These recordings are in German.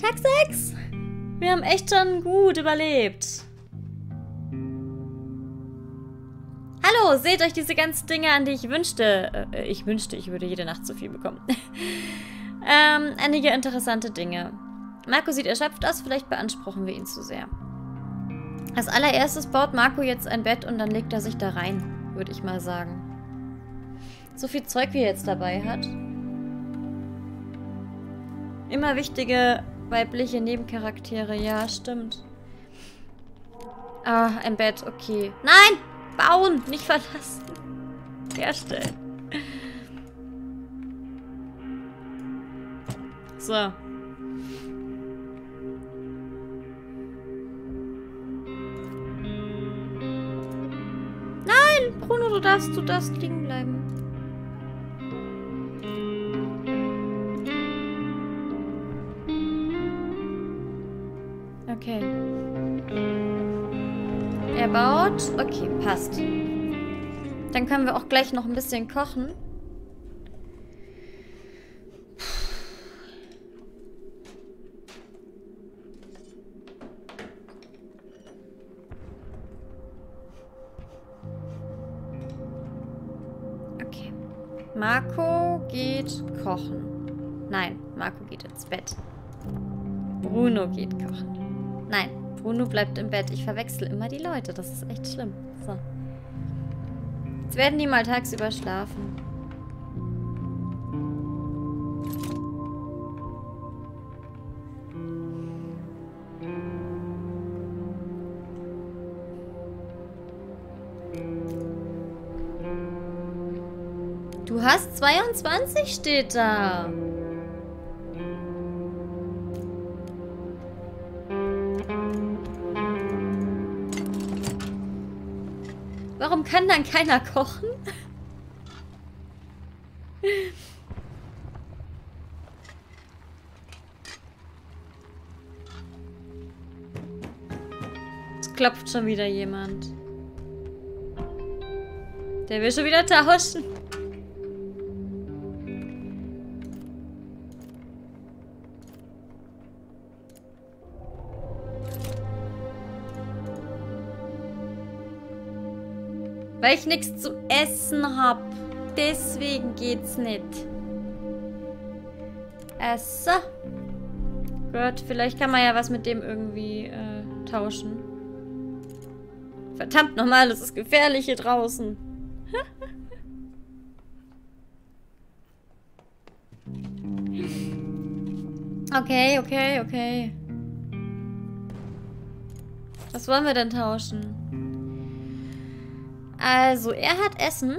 Tag 6. Wir haben echt schon gut überlebt. Hallo, seht euch diese ganzen Dinge an, die ich wünschte. Äh, ich wünschte, ich würde jede Nacht zu viel bekommen. ähm, einige interessante Dinge. Marco sieht erschöpft aus, vielleicht beanspruchen wir ihn zu sehr. Als allererstes baut Marco jetzt ein Bett und dann legt er sich da rein, würde ich mal sagen. So viel Zeug, wie er jetzt dabei hat. Immer wichtige weibliche Nebencharaktere, ja, stimmt. Ah, ein Bett, okay. Nein! Bauen, nicht verlassen. Herstellen. So. Nein, Bruno, du darfst, du darfst liegen bleiben. Okay. Er baut. Okay, passt. Dann können wir auch gleich noch ein bisschen kochen. Okay. Marco geht kochen. Nein, Marco geht ins Bett. Bruno geht kochen. Nein, Bruno bleibt im Bett. Ich verwechsel immer die Leute. Das ist echt schlimm. So. Jetzt werden die mal tagsüber schlafen. Du hast 22 steht da. Warum kann dann keiner kochen? Es klopft schon wieder jemand. Der will schon wieder tauschen. Weil ich nichts zu essen hab. Deswegen geht's nicht. Esse. Gut, vielleicht kann man ja was mit dem irgendwie äh, tauschen. Verdammt nochmal, es ist gefährlich hier draußen. okay, okay, okay. Was wollen wir denn tauschen? Also, er hat Essen.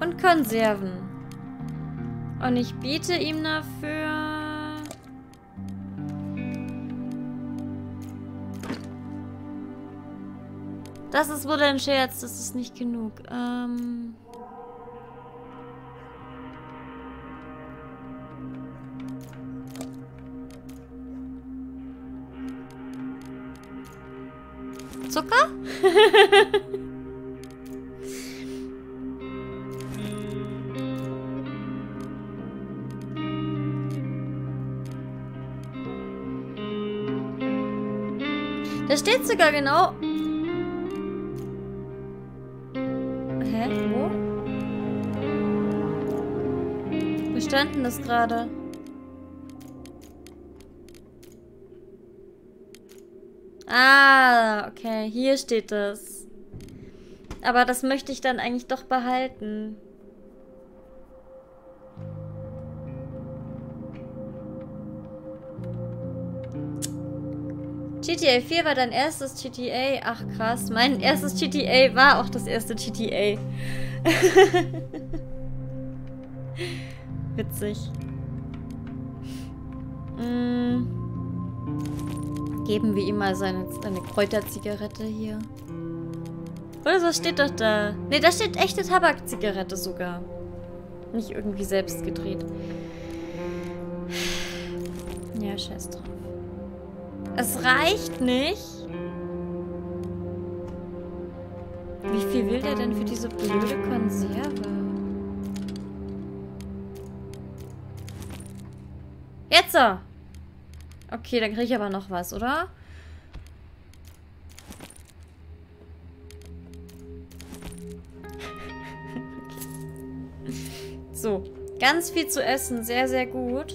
Und Konserven. Und ich biete ihm dafür... Das ist wohl ein Scherz, das ist nicht genug. Ähm... Zucker? da steht sogar genau... Hä? Wo? Wo stand das gerade? Ah, okay. Hier steht es. Aber das möchte ich dann eigentlich doch behalten. GTA 4 war dein erstes GTA. Ach krass, mein erstes GTA war auch das erste GTA. Witzig. Mm. Geben wir ihm mal seine, seine Kräuterzigarette hier. Oder was steht doch da? Ne, da steht echte Tabakzigarette sogar. Nicht irgendwie selbst gedreht. Ja, scheiß drauf. Es reicht nicht. Wie viel will der denn für diese blöde Konserve? Jetzt! Okay, dann kriege ich aber noch was, oder? so, ganz viel zu essen. Sehr, sehr gut.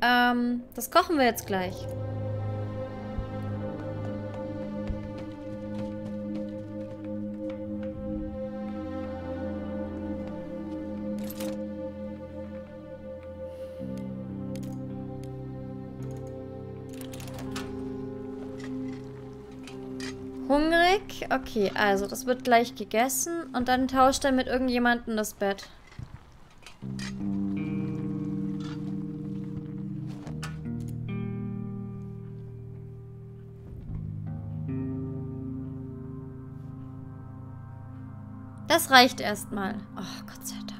Ähm, das kochen wir jetzt gleich. Hungrig? Okay, also das wird gleich gegessen und dann tauscht er mit irgendjemandem das Bett. Das reicht erstmal. Oh, Gott sei Dank.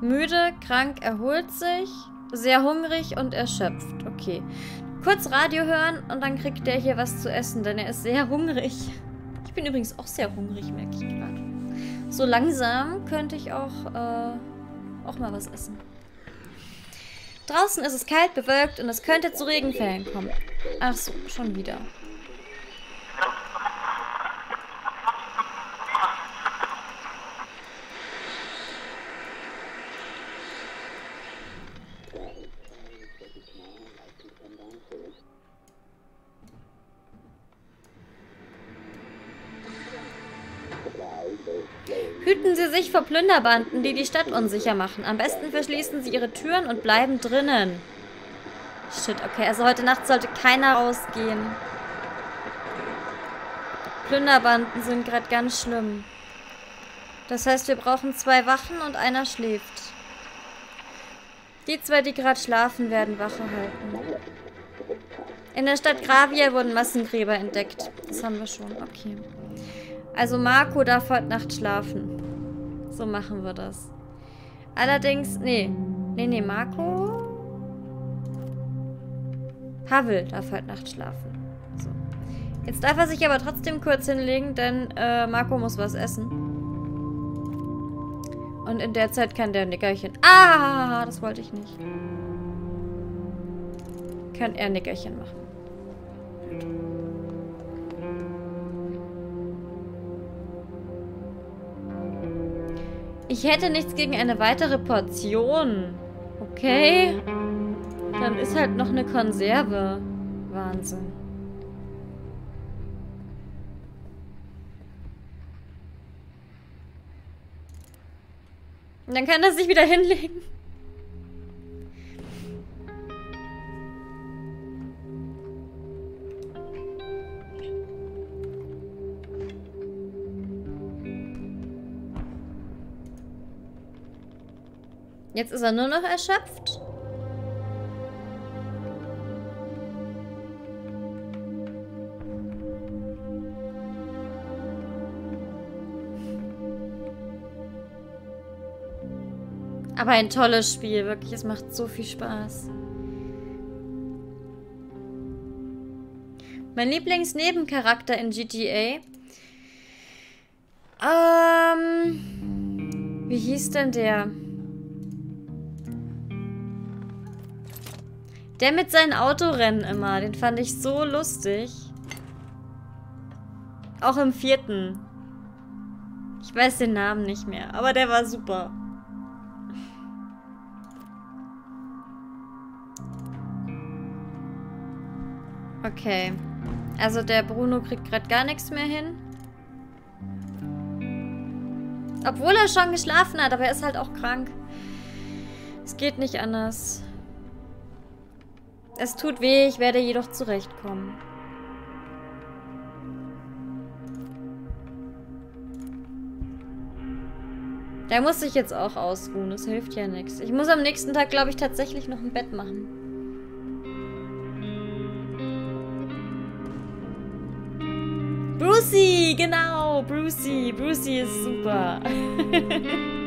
Müde, krank, erholt sich, sehr hungrig und erschöpft. Okay. Kurz Radio hören und dann kriegt der hier was zu essen, denn er ist sehr hungrig. Ich bin übrigens auch sehr hungrig, merke ich gerade. So langsam könnte ich auch, äh, auch mal was essen. Draußen ist es kalt, bewölkt und es könnte zu Regenfällen kommen. Ach so, schon wieder. Hüten Sie sich vor Plünderbanden, die die Stadt unsicher machen. Am besten verschließen Sie Ihre Türen und bleiben drinnen. Shit, okay. Also heute Nacht sollte keiner rausgehen. Plünderbanden sind gerade ganz schlimm. Das heißt, wir brauchen zwei Wachen und einer schläft. Die zwei, die gerade schlafen, werden Wache halten. In der Stadt Gravia wurden Massengräber entdeckt. Das haben wir schon. Okay. Also Marco darf heute Nacht schlafen. So machen wir das. Allerdings, nee. Nee, nee, Marco... Pavel darf heute Nacht schlafen. So. Jetzt darf er sich aber trotzdem kurz hinlegen, denn äh, Marco muss was essen. Und in der Zeit kann der Nickerchen... Ah, das wollte ich nicht. Kann er Nickerchen machen. Ich hätte nichts gegen eine weitere Portion. Okay. Dann ist halt noch eine Konserve. Wahnsinn. Und dann kann er sich wieder hinlegen. Jetzt ist er nur noch erschöpft. Aber ein tolles Spiel, wirklich. Es macht so viel Spaß. Mein Lieblingsnebencharakter in GTA. Ähm. Wie hieß denn der? Der mit seinen Autorennen immer, den fand ich so lustig. Auch im vierten. Ich weiß den Namen nicht mehr, aber der war super. Okay. Also der Bruno kriegt gerade gar nichts mehr hin. Obwohl er schon geschlafen hat, aber er ist halt auch krank. Es geht nicht anders. Es tut weh, ich werde jedoch zurechtkommen. Der muss sich jetzt auch ausruhen, das hilft ja nichts. Ich muss am nächsten Tag, glaube ich, tatsächlich noch ein Bett machen. Brucey, genau, Brucey. Brucey ist super.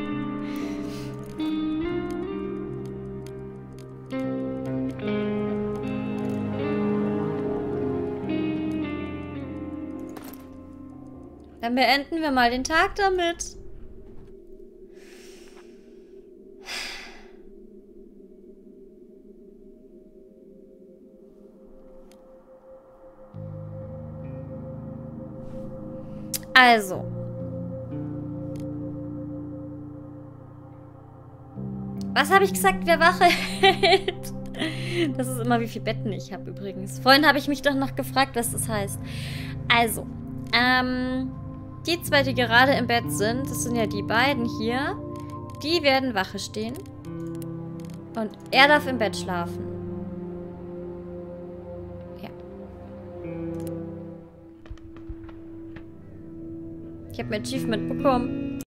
Dann beenden wir mal den Tag damit. Also. Was habe ich gesagt, wer Wache hält? Das ist immer, wie viele Betten ich habe übrigens. Vorhin habe ich mich doch noch gefragt, was das heißt. Also, ähm, die zwei, die gerade im Bett sind, das sind ja die beiden hier, die werden Wache stehen. Und er darf im Bett schlafen. Ja. Ich habe mein Achievement bekommen.